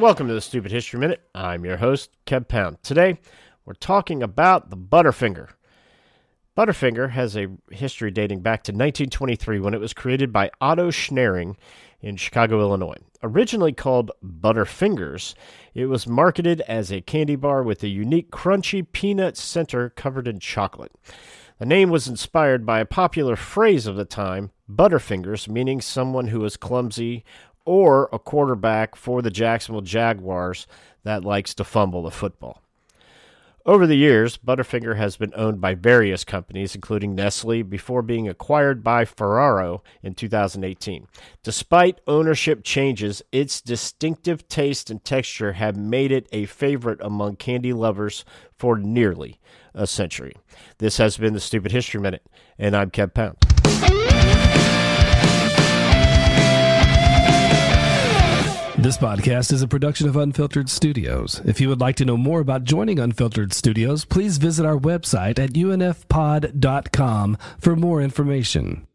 welcome to the Stupid History Minute. I'm your host, Kev Pound. Today, we're talking about the Butterfinger. Butterfinger has a history dating back to 1923 when it was created by Otto Schnering in Chicago, Illinois. Originally called Butterfingers, it was marketed as a candy bar with a unique crunchy peanut center covered in chocolate. The name was inspired by a popular phrase of the time, Butterfingers, meaning someone who was clumsy or a quarterback for the Jacksonville Jaguars that likes to fumble the football. Over the years, Butterfinger has been owned by various companies, including Nestle, before being acquired by Ferrero in 2018. Despite ownership changes, its distinctive taste and texture have made it a favorite among candy lovers for nearly a century. This has been the Stupid History Minute, and I'm Kev Pound. This podcast is a production of Unfiltered Studios. If you would like to know more about joining Unfiltered Studios, please visit our website at unfpod.com for more information.